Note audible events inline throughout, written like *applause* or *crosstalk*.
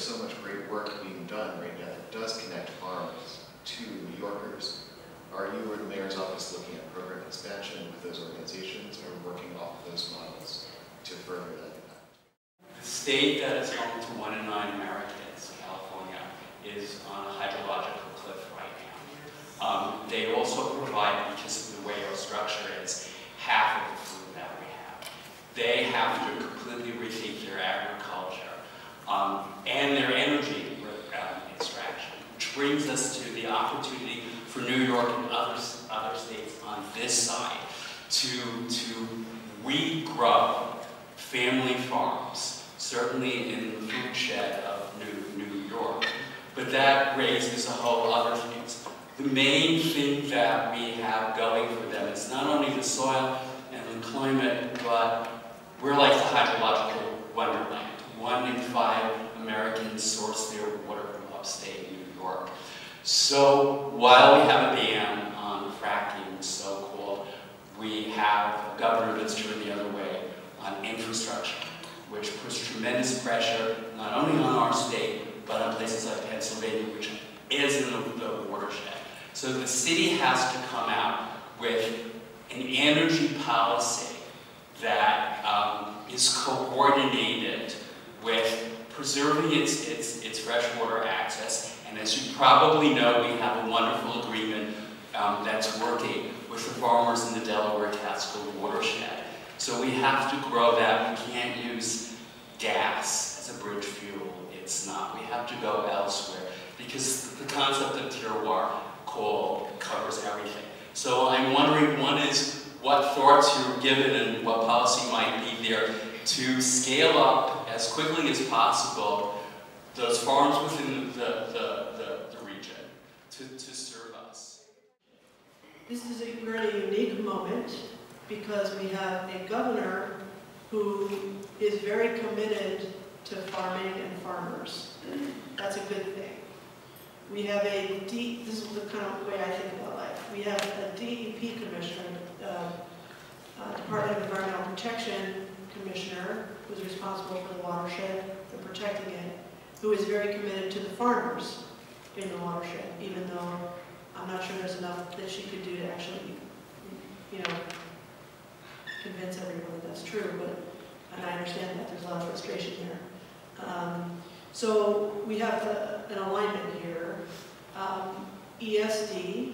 there's so much great work being done right now that does connect farms to New Yorkers. Are you or the mayor's office looking at program expansion with those organizations or working off of those models to further that impact? The state that is home to one in nine Americans, California, is on a hydrological cliff right now. Um, they also provide, because of the way our structure is, half of the food that we have. They have to completely rethink their agriculture um, and their energy um, extraction, which brings us to the opportunity for New York and other, other states on this side to, to regrow family farms, certainly in the food shed of New, New York. But that raises a whole other things. The main thing that we have going for them is not only the soil and the climate, but we're like the hydrological wonderland. One in five Americans source their water from upstate New York. So while we have a ban on fracking, so-called, we have a governor that's turned the other way on infrastructure, which puts tremendous pressure not only on our state, but on places like Pennsylvania, which is in the, watershed. So the city has to come out with an energy policy that um, is coordinated with preserving its, its, its freshwater access and as you probably know, we have a wonderful agreement um, that's working with the farmers in the Delaware Catskill watershed. So we have to grow that. We can't use gas as a bridge fuel. It's not. We have to go elsewhere because the concept of terroir coal covers everything. So I'm wondering, one is what thoughts you're given and what policy might be there to scale up as quickly as possible those farms within the, the, the, the region to, to serve us. This is a really unique moment because we have a governor who is very committed to farming and farmers. That's a good thing. We have a D, this is the kind of way I think about life. We have a DEP commissioner, uh, uh, Department of Environmental Protection commissioner, who's responsible for the watershed, for protecting it who is very committed to the farmers in the watershed, even though I'm not sure there's enough that she could do to actually, you know, convince everyone that that's true, but, and I understand that there's a lot of frustration there. Um, so we have a, an alignment here. Um, ESD,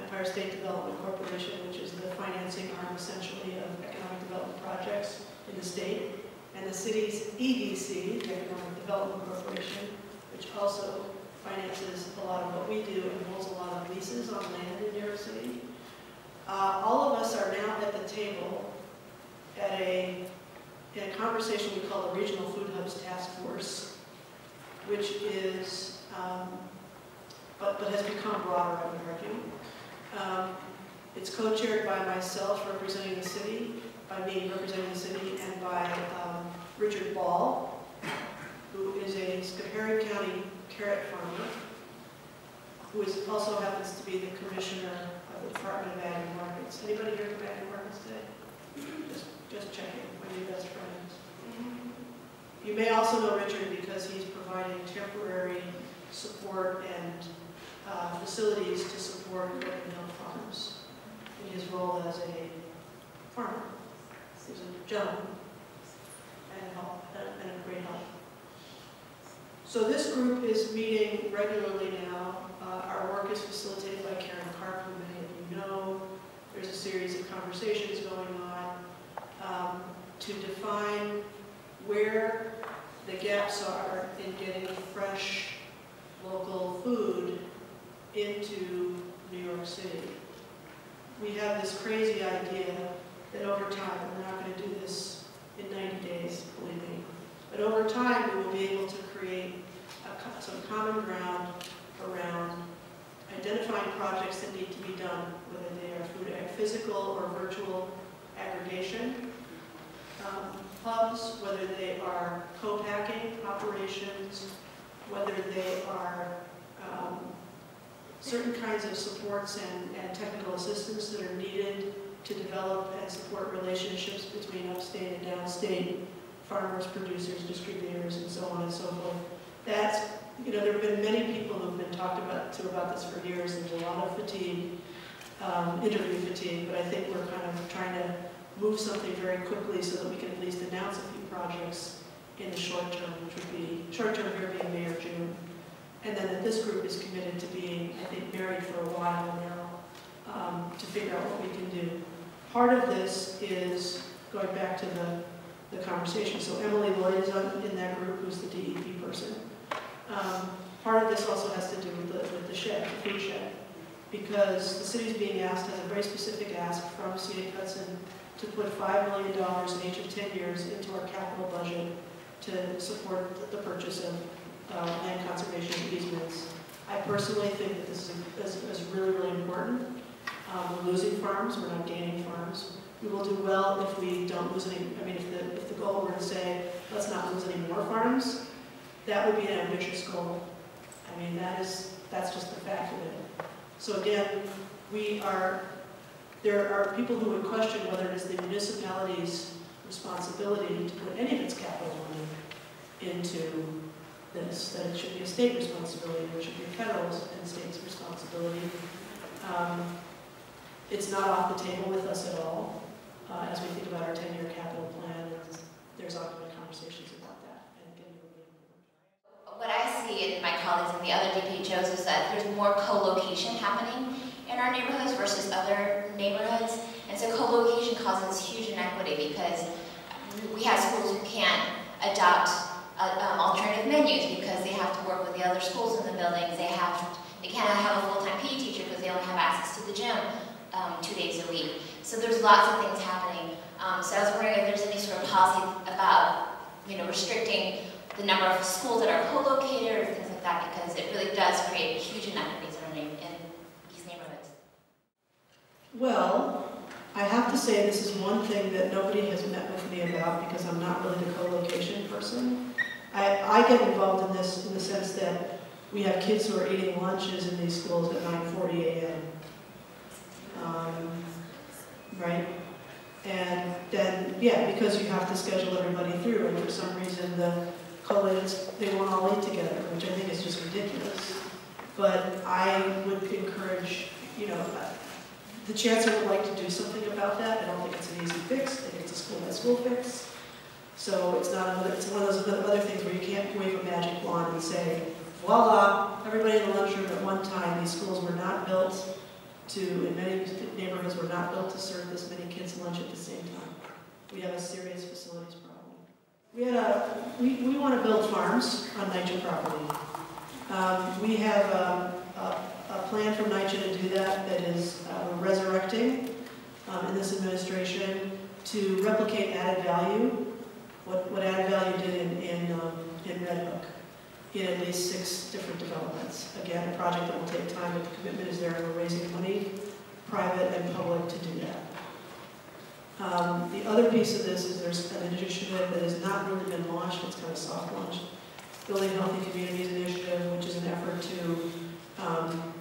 Empire State Development Corporation, which is the financing arm essentially of economic development projects in the state, and the city's EDC, the Economic Development Corporation, which also finances a lot of what we do and holds a lot of leases on land in New York City. Uh, all of us are now at the table at a, in a conversation we call the Regional Food Hubs Task Force, which is, um, but, but has become broader, I would argue. Um, it's co-chaired by myself representing the city, by me representing the city, and by um, Richard Ball, who is a Schoharie County carrot farmer, who is, also happens to be the commissioner of the Department of Ag and Markets. Anybody here from Ag and Markets today? Just, just checking, my your best friends. You may also know Richard because he's providing temporary support and uh, facilities to support Broken Hill Farms in his role as a farmer. He's a gentleman and help, and a great help. So this group is meeting regularly now. Uh, our work is facilitated by Karen Karp, who many of you know. There's a series of conversations going on um, to define where the gaps are in getting fresh local food into New York City. We have this crazy idea that over time, we're not going to do this in 90 days, believe me, but over time we will be able to create a, some common ground around identifying projects that need to be done, whether they are food physical or virtual aggregation, um, hubs, whether they are co-packing operations, whether they are um, certain kinds of supports and, and technical assistance that are needed to develop and support relationships between upstate and downstate farmers, producers, distributors, and so on and so forth. That's, you know, there have been many people who've been talked about, to about this for years, there's a lot of fatigue, um, interview fatigue, but I think we're kind of trying to move something very quickly so that we can at least announce a few projects in the short term, which would be, short term here being May or June. And then that this group is committed to being, I think, married for a while now, um, to figure out what we can do. Part of this is, going back to the, the conversation, so Emily Lloyd is on, in that group, who's the DEP person. Um, Part of this also has to do with the, with the shed, the food shed, because the city's being asked, has a very specific ask from Scenic Hudson to put $5 million in each of 10 years into our capital budget to support the purchase of uh, land conservation easements. I personally think that this is, is is really, really important. Um, We're losing farms, we're not gaining farms. We will do well if we don't lose any, I mean, if the, if the goal were to say, let's not lose any more farms, that would be an ambitious goal. I mean, that is, that's just the fact of it. So again, we are, there are people who would question whether it is the municipality's responsibility to put any of its capital money into this, that it should be a state responsibility, it should be a federal and state's responsibility. Um, It's not off the table with us at all, uh, as we think about our 10-year capital plan, there's ongoing conversations about that. What I see in my colleagues and the other DPHOs is that there's more co-location happening in our neighborhoods versus other neighborhoods. And so co-location causes huge inequity because we have schools who can't adopt uh, um, alternative menus because they have to work with the other schools in the buildings. They have, they cannot have a full-time PE teacher because they only have access to the gym um, two days a week. So there's lots of things happening. Um, so I was wondering if there's any sort of policy about, you know, restricting the number of schools that are co-located or things like that, because it really does create huge inequities in, in these neighborhoods. Well, I have to say, this is one thing that nobody has met with me about because I'm not really the co-location person. I, I get involved in this in the sense that we have kids who are eating lunches in these schools at 9:40 a.m. Um, Right? And then, yeah, because you have to schedule everybody through, and for some reason, the co-eds, they won't all eat together, which I think is just ridiculous. But I would encourage, you know, the chancellor would like to do something about that. I don't think it's an easy fix. I think it's a school-by-school fix. So it's not another, it's one of those other things where you can't wave a magic wand and say, voila, everybody in the lunchroom at one time. These schools were not built to, in many neighborhoods, were not built to serve this many kids lunch at the same time. We have a serious facilities problem. We had a, we, we want to build farms on NYCHA property. Um, we have um, a, a plan from NYCHA to do that, that is uh, resurrecting um, in this administration to replicate added value, what, what added value did in, in, um, in Red Hook, in at least six different developments. Again, a project that will take time, but the commitment is there, and we're raising money, private and public, to do that. Um, the other piece of this is there's an initiative that has not really been launched, it's kind of soft launched, Building Healthy Communities Initiative, which is an effort to um,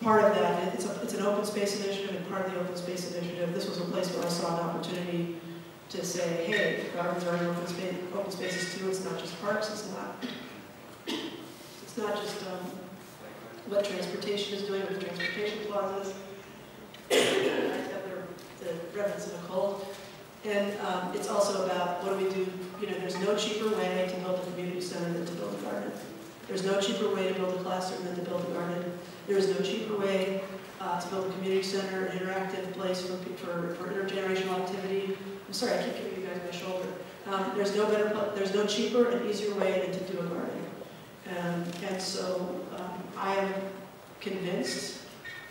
part of that, it's, a, it's an open space initiative, and part of the open space initiative, this was a place where I saw an opportunity to say, hey, gardens are open space, open spaces too, it's not just parks, it's not, it's not just um, what transportation is doing with transportation. I the, a cold. And um, it's also about what do we do, you know, there's no cheaper way to build a community center than to build a garden. There's no cheaper way to build a classroom than to build a garden. There is no cheaper way uh, to build a community center, an interactive place for, for, for intergenerational activity. I'm sorry, I keep giving you guys my shoulder. Um, there's no better, there's no cheaper and easier way than to do a garden. Um, and so um, I am convinced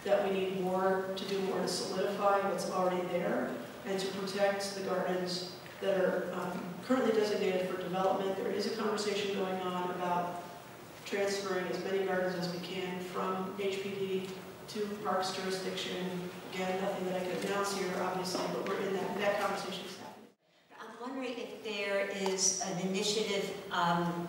that we need more to do more to solidify what's already there and to protect the gardens that are um, currently designated for development. There is a conversation going on about transferring as many gardens as we can from HPD to Parks jurisdiction. Again, nothing that I can announce here, obviously, but we're in that, that conversation. I'm wondering if there is an initiative um,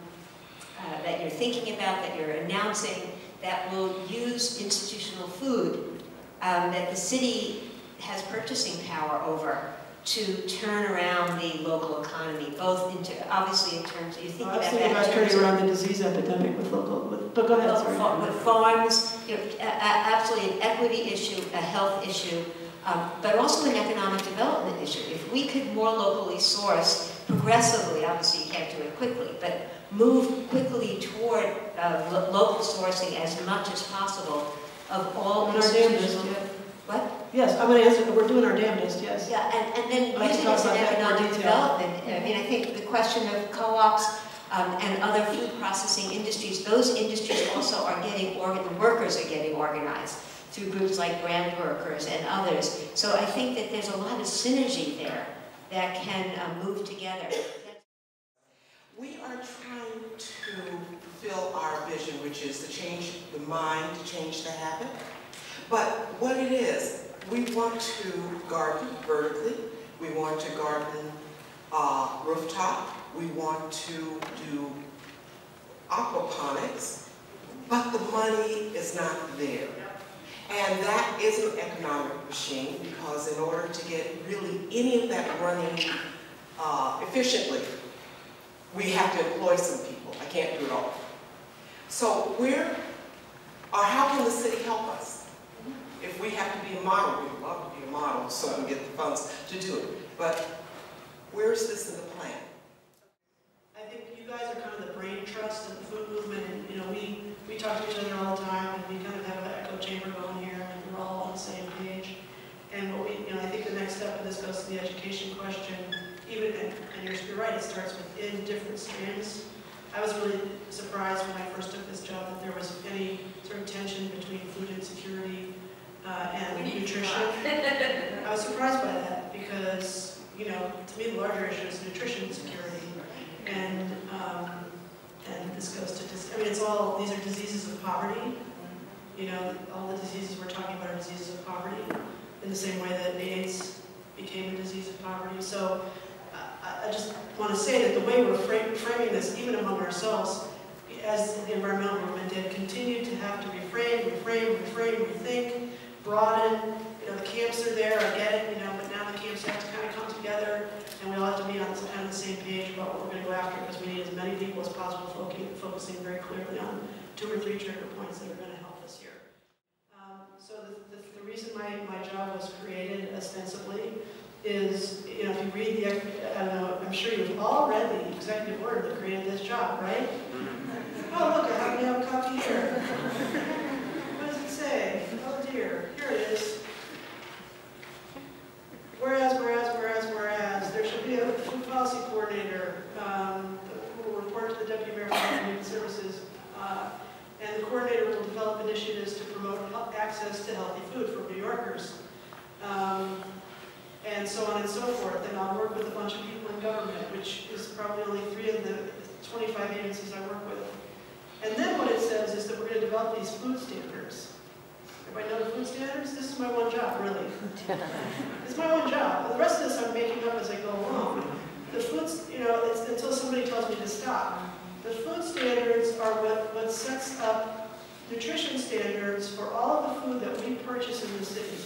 that you're thinking about, that you're announcing, that will use institutional food um, that the city has purchasing power over to turn around the local economy, both into, obviously in terms, you think I about was thinking in about turning of around the disease epidemic with local, with, but go ahead, Well, sorry. With farms, you know, absolutely an equity issue, a health issue, um, but also an economic development issue. If we could more locally source progressively, obviously you can't do it quickly, but move quickly toward uh, lo- local sourcing as much as possible of all Doing our damnedest, institutional. What? Yes, I'm gonna answer, we're doing our damnedest, yes. Yeah, and, and then to use it as an economic development. I mean, I think the question of co-ops um, and other food processing industries, those industries also are getting, organ the workers are getting organized through groups like Brandworkers and others. So I think that there's a lot of synergy there that can uh, move together. We are trying to fulfill our vision, which is to change the mind, to change the habit. But what it is, we want to garden vertically, we want to garden uh, rooftop, we want to do aquaponics, but the money is not there. And that is an economic machine because in order to get really any of that running uh, efficiently, we have to employ some people. I can't do it all. So where, or how can the city help us? If we have to be a model, we'd love to be a model so we can get the funds to do it. But where is this in the plan? I think you guys are kind of the brain trust of the food movement, and, you know, we, we talk to each other all the time, and we kind of have an echo chamber going here, and we're all on the same page. And what we, you know, I think the next step of this goes to the education question, even, and and you're, you're right, it starts within different strands. I was really surprised when I first took this job that there was any sort of tension between food insecurity uh, and nutrition. *laughs* I was surprised by that, because, you know, to me, the larger issue is nutrition security. And, um, and this goes to, dis- I mean, it's all, these are diseases of poverty. You know, all the diseases we're talking about are diseases of poverty, in the same way that AIDS became a disease of poverty. So I, I just want to say that the way we're fra- framing this, even among ourselves, as the environmental movement did, continue to have to reframe, reframe, reframe, rethink, broaden. You know, the camps are there, I get it, you know, but now the camps have to kind of come together and we all have to be on some kind of the same page about what we're going to go after because we need as many people as possible focusing, focusing very clearly on two or three trigger points that are going to help us here. Um, so the, the, the reason my, my job was created ostensibly is, you know, if you read the, I don't know, I'm sure you've all read the executive order that created this job, right? Oh, look, I have a copy here. What does it say? Oh dear, here it is. Whereas, whereas, whereas, whereas, there should be a food policy coordinator, um, who will report to the deputy mayor for human services. uh, And the coordinator will develop initiatives to promote access to healthy food for New Yorkers. Um, And so on and so forth. And I'll work with a bunch of people in government, which is probably only three of the 25 agencies I work with. And then what it says is that we're going to develop these food standards. Everybody know the food standards? This is my one job, really. *laughs* It's my one job. The rest of this I'm making up as I go along. The foods, you know, it's until somebody tells me to stop. The food standards are what, what sets up nutrition standards for all of the food that we purchase in the city.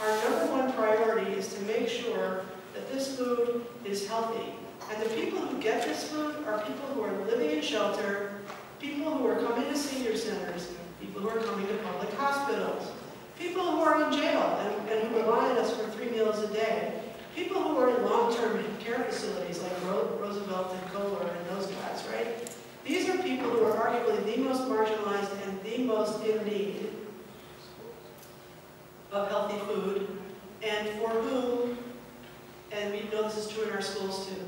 Our number one priority is to make sure that this food is healthy. And the people who get this food are people who are living in shelter, people who are coming to senior centers, people who are coming to public hospitals, people who are in jail and, and who rely on us for three meals a day, people who are in long-term care facilities like Ro- Roosevelt and Coler and those guys, right? These are people who are arguably the most marginalized and the most in need of healthy food, and for whom, and we know this is true in our schools too,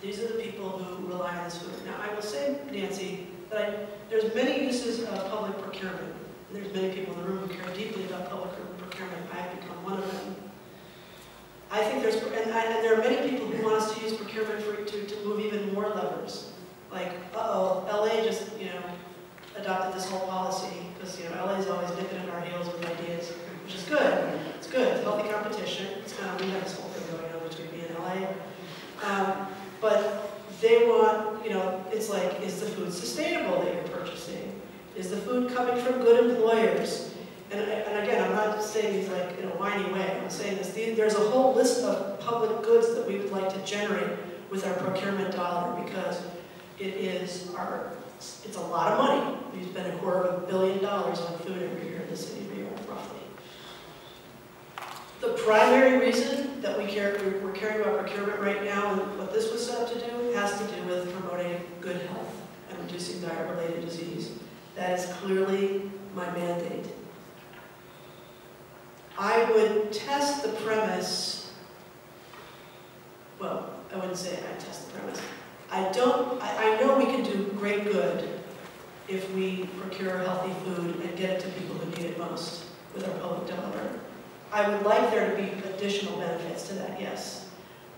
these are the people who rely on this food. Now, I will say, Nancy, that I, there's many uses of public procurement. There's many people in the room who care deeply about public procurement. I have become one of them. I think there's, and, I, and there are many people who want us to use procurement for, to, to move even more levers. Like, uh, uh-oh, LA just, you know, adopted this whole policy, because, you know, LA is always nipping at our heels with ideas, which is good. It's good, it's healthy competition. It's kind of, we have this whole thing going on between me and LA. Um, but they want, you know, it's like, is the food sustainable that you're purchasing? Is the food coming from good employers? And, and again, I'm not not saying these like in a whiny way, I'm saying this, the- there's a whole list of public goods that we would like to generate with our procurement dollar, because it is our, it's a lot of money. We spend a quarter of a billion dollars on food every year in the city of New York, roughly. The primary reason that we care, we're- we're caring about procurement right now, and what this was set up to do, has to do with promoting good health and reducing diet-related disease. That is clearly my mandate. I would test the premise, well, I wouldn't say I test the premise. I don't, I, I know we can do great good if we procure healthy food and get it to people who need it most with our public dollar. I would like there to be additional benefits to that, yes.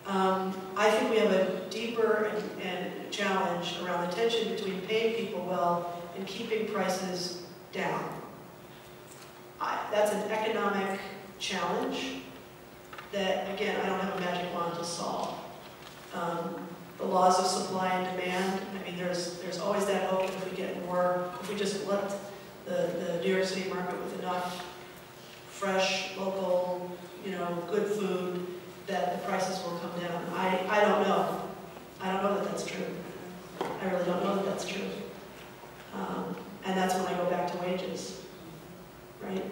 Um, I think we have a deeper and, and challenge around the tension between paying people well and keeping prices down. I, that's an economic challenge that, again, I don't have a magic wand to solve. Um, the laws of supply and demand, I mean, there's, there's always that hope if we get more, if we just let the, the New York City market with enough fresh, local, you know, good food, that the prices will come down. I, I don't know. I don't know that that's true. I really don't know that that's true. Um, and that's when I go back to wages, right?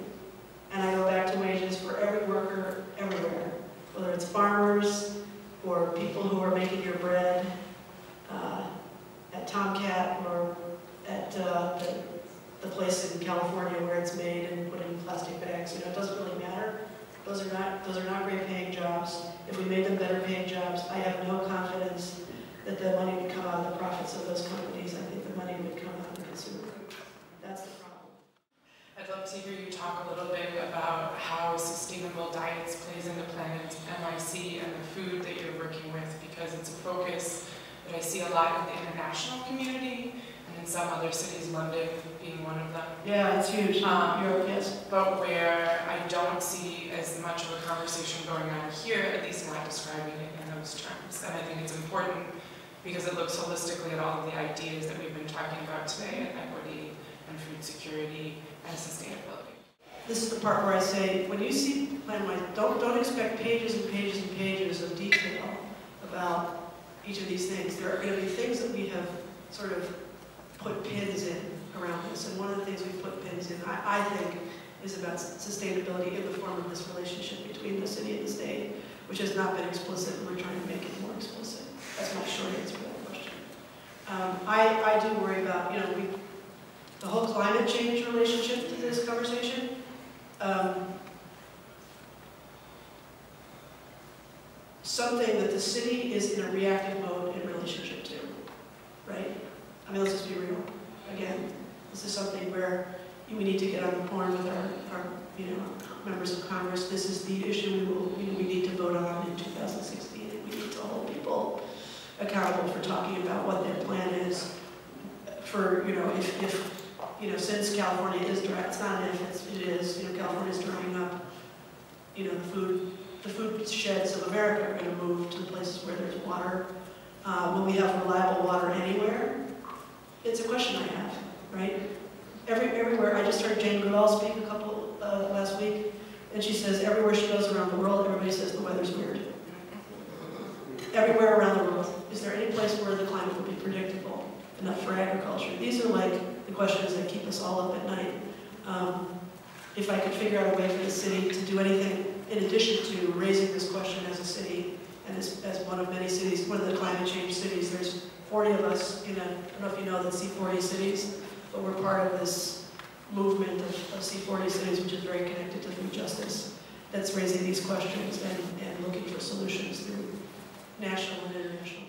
And I go back to wages for every worker everywhere, whether it's farmers or people who are making your bread uh, at Tom Cat or at uh, the, the place in California where it's made and put in plastic bags. You know, it doesn't really matter. Those are not, those are not great paying jobs. If we made them better paying jobs, I have no confidence that the money would come out of the profits of those companies. I think the money would come out of the consumer. That's the problem. I'd love to hear you talk a little bit about how sustainable diets plays into the Planet NYC and the food that you're working with, because it's a focus that I see a lot in the international community and in some other cities, London being one of them, Yeah, it's huge. Um, Europe, yes. but where I don't see as much of a conversation going on here, at least not describing it in those terms. And I think it's important because it looks holistically at all of the ideas that we've been talking about today, and equity and food security and sustainability. This is the part where I say, when you see Plan Y, don't, don't expect pages and pages and pages of detail about each of these things. There are going to be things that we have sort of put pins in around this. And one of the things we've put pins in, I, I think, is about sustainability in the form of this relationship between the city and the state, which has not been explicit, and we're trying to make it more explicit. That's my short answer to that question. Um, I, I do worry about, you know, we, the whole climate change relationship to this conversation. Um, something that the city is in a reactive mode in relationship to, right? I mean, let's just be real. Again, this is something where we need to get on the horn with our, our, you know, members of Congress. This is the issue we will, we, we need to vote on in 2016, we need to hold people accountable for talking about what their plan is for, you know, if, if, you know, since California is dry, it's not if, it's, it is, you know, California is drying up, you know, the food, the food sheds of America are gonna move to places where there's water. Uh, will we have reliable water anywhere? It's a question I have, right? Every, everywhere, I just heard Jane Goodall speak a couple, uh, last week, and she says everywhere she goes around the world, everybody says the weather's weird. Everywhere around the world, is there any place where the climate would be predictable enough for agriculture? These are like the questions that keep us all up at night. Um, if I could figure out a way for the city to do anything in addition to raising this question as a city, and as, as one of many cities, one of the climate change cities, there's 40 of us in a, I don't know if you know the C40 cities, but we're part of this movement of, of C40 cities, which is very connected to food justice, that's raising these questions and, and looking for solutions through national and international